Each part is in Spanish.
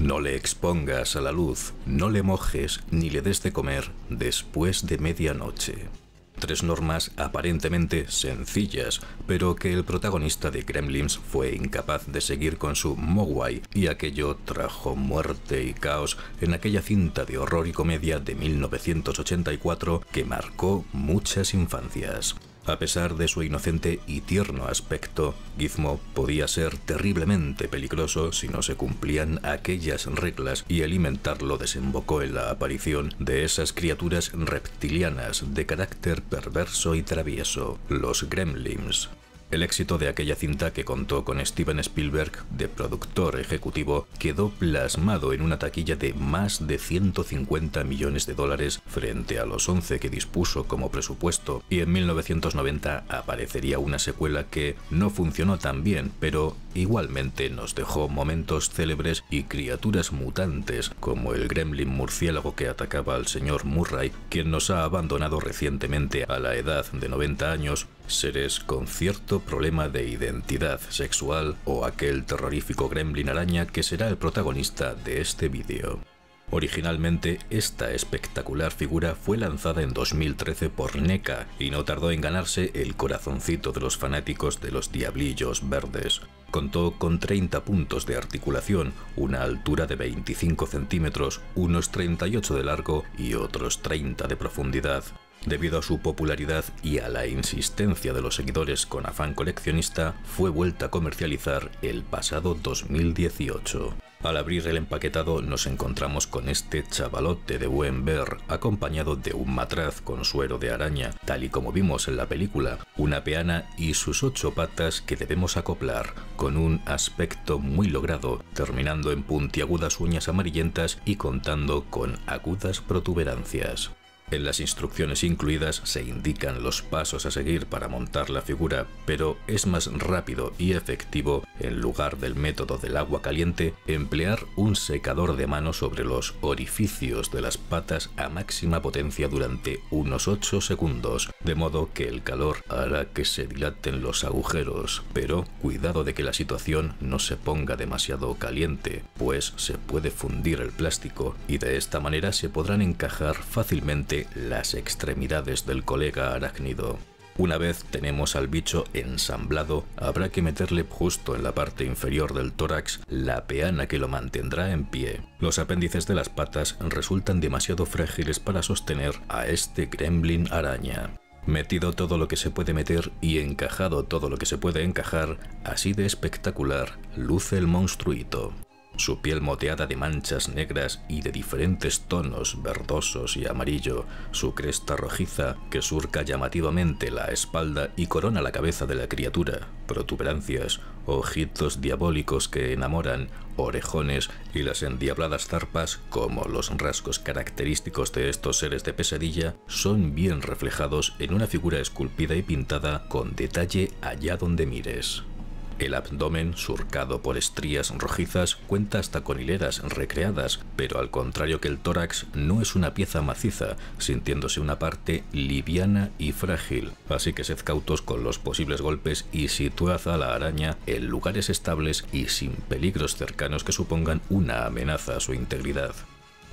No le expongas a la luz, no le mojes ni le des de comer después de medianoche. Tres normas aparentemente sencillas, pero que el protagonista de Gremlins fue incapaz de seguir con su Mogwai y aquello trajo muerte y caos en aquella cinta de horror y comedia de 1984 que marcó muchas infancias. A pesar de su inocente y tierno aspecto, Gizmo podía ser terriblemente peligroso si no se cumplían aquellas reglas y alimentarlo desembocó en la aparición de esas criaturas reptilianas de carácter perverso y travieso, los gremlins. El éxito de aquella cinta que contó con Steven Spielberg de productor ejecutivo quedó plasmado en una taquilla de más de 150 millones de dólares frente a los 11 que dispuso como presupuesto y en 1990 aparecería una secuela que no funcionó tan bien pero igualmente nos dejó momentos célebres y criaturas mutantes como el gremlin murciélago que atacaba al señor Murray quien nos ha abandonado recientemente a la edad de 90 años seres con cierto problema de identidad sexual o aquel terrorífico gremlin araña que será el protagonista de este vídeo. Originalmente, esta espectacular figura fue lanzada en 2013 por NECA y no tardó en ganarse el corazoncito de los fanáticos de los Diablillos Verdes. Contó con 30 puntos de articulación, una altura de 25 centímetros, unos 38 de largo y otros 30 de profundidad. Debido a su popularidad y a la insistencia de los seguidores con afán coleccionista, fue vuelta a comercializar el pasado 2018. Al abrir el empaquetado nos encontramos con este chavalote de buen ver, acompañado de un matraz con suero de araña, tal y como vimos en la película, una peana y sus ocho patas que debemos acoplar, con un aspecto muy logrado, terminando en puntiagudas uñas amarillentas y contando con agudas protuberancias. En las instrucciones incluidas se indican los pasos a seguir para montar la figura, pero es más rápido y efectivo, en lugar del método del agua caliente, emplear un secador de mano sobre los orificios de las patas a máxima potencia durante unos 8 segundos, de modo que el calor hará que se dilaten los agujeros, pero cuidado de que la situación no se ponga demasiado caliente, pues se puede fundir el plástico y de esta manera se podrán encajar fácilmente las extremidades del colega arácnido. Una vez tenemos al bicho ensamblado, habrá que meterle justo en la parte inferior del tórax la peana que lo mantendrá en pie. Los apéndices de las patas resultan demasiado frágiles para sostener a este gremlin araña. Metido todo lo que se puede meter y encajado todo lo que se puede encajar, así de espectacular luce el monstruito. Su piel moteada de manchas negras y de diferentes tonos verdosos y amarillo, su cresta rojiza que surca llamativamente la espalda y corona la cabeza de la criatura, protuberancias, ojitos diabólicos que enamoran, orejones y las endiabladas zarpas, como los rasgos característicos de estos seres de pesadilla, son bien reflejados en una figura esculpida y pintada con detalle allá donde mires. El abdomen, surcado por estrías rojizas, cuenta hasta con hileras recreadas, pero al contrario que el tórax, no es una pieza maciza, sintiéndose una parte liviana y frágil. Así que sed cautos con los posibles golpes y situad a la araña en lugares estables y sin peligros cercanos que supongan una amenaza a su integridad.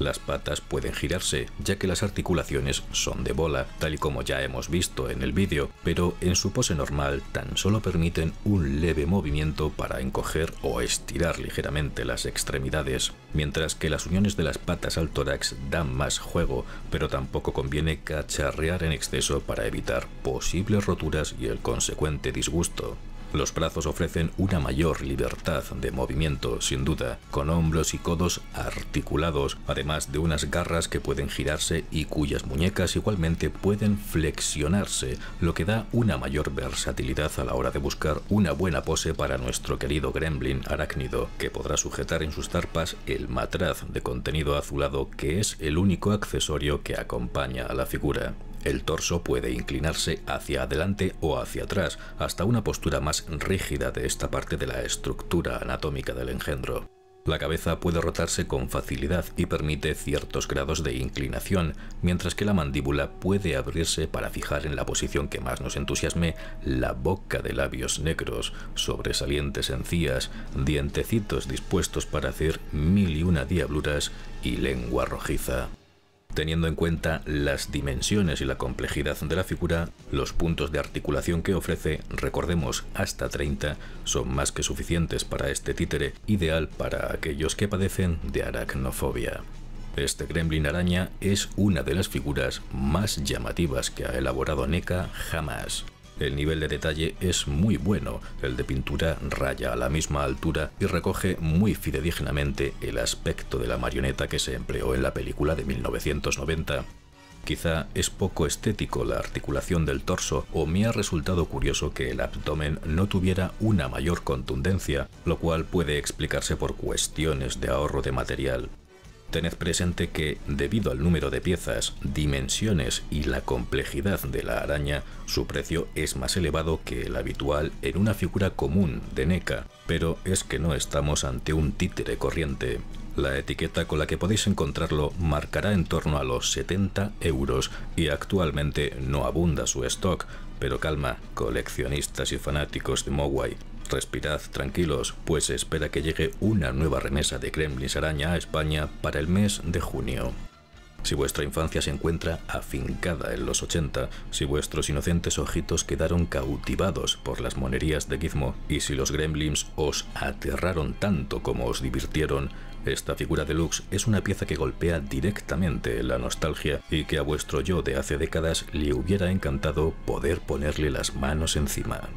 Las patas pueden girarse, ya que las articulaciones son de bola, tal y como ya hemos visto en el vídeo, pero en su pose normal tan solo permiten un leve movimiento para encoger o estirar ligeramente las extremidades, mientras que las uniones de las patas al tórax dan más juego, pero tampoco conviene cacharrear en exceso para evitar posibles roturas y el consecuente disgusto. Los brazos ofrecen una mayor libertad de movimiento, sin duda, con hombros y codos articulados, además de unas garras que pueden girarse y cuyas muñecas igualmente pueden flexionarse, lo que da una mayor versatilidad a la hora de buscar una buena pose para nuestro querido gremlin arácnido, que podrá sujetar en sus zarpas el matraz de contenido azulado que es el único accesorio que acompaña a la figura. El torso puede inclinarse hacia adelante o hacia atrás, hasta una postura más rígida de esta parte de la estructura anatómica del engendro. La cabeza puede rotarse con facilidad y permite ciertos grados de inclinación, mientras que la mandíbula puede abrirse para fijar en la posición que más nos entusiasme la boca de labios negros, sobresalientes encías, dientecitos dispuestos para hacer mil y una diabluras y lengua rojiza. Teniendo en cuenta las dimensiones y la complejidad de la figura, los puntos de articulación que ofrece, recordemos hasta 30, son más que suficientes para este títere, ideal para aquellos que padecen de aracnofobia. Este gremlin araña es una de las figuras más llamativas que ha elaborado NECA jamás. El nivel de detalle es muy bueno, el de pintura raya a la misma altura y recoge muy fidedignamente el aspecto de la marioneta que se empleó en la película de 1990. Quizá es poco estético la articulación del torso o me ha resultado curioso que el abdomen no tuviera una mayor contundencia, lo cual puede explicarse por cuestiones de ahorro de material. Tened presente que, debido al número de piezas, dimensiones y la complejidad de la araña, su precio es más elevado que el habitual en una figura común de NECA, pero es que no estamos ante un títere corriente. La etiqueta con la que podéis encontrarlo marcará en torno a los 70 euros y actualmente no abunda su stock, pero calma, coleccionistas y fanáticos de Mogwai, Respirad tranquilos, pues se espera que llegue una nueva remesa de Kremlins araña a España para el mes de junio. Si vuestra infancia se encuentra afincada en los 80, si vuestros inocentes ojitos quedaron cautivados por las monerías de Gizmo y si los gremlins os aterraron tanto como os divirtieron, esta figura deluxe es una pieza que golpea directamente la nostalgia y que a vuestro yo de hace décadas le hubiera encantado poder ponerle las manos encima.